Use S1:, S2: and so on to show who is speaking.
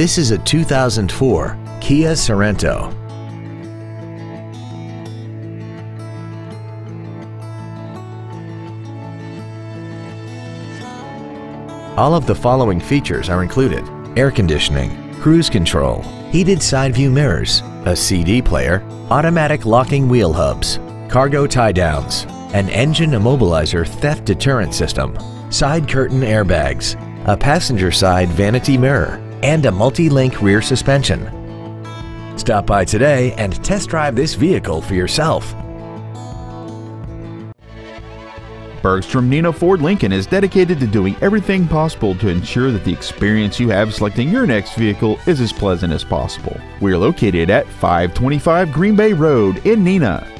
S1: This is a 2004 Kia Sorento. All of the following features are included. Air conditioning, cruise control, heated side view mirrors, a CD player, automatic locking wheel hubs, cargo tie downs, an engine immobilizer theft deterrent system, side curtain airbags, a passenger side vanity mirror, and a multi-link rear suspension. Stop by today and test drive this vehicle for yourself.
S2: Bergstrom Neenah Ford Lincoln is dedicated to doing everything possible to ensure that the experience you have selecting your next vehicle is as pleasant as possible. We are located at 525 Green Bay Road in Neenah.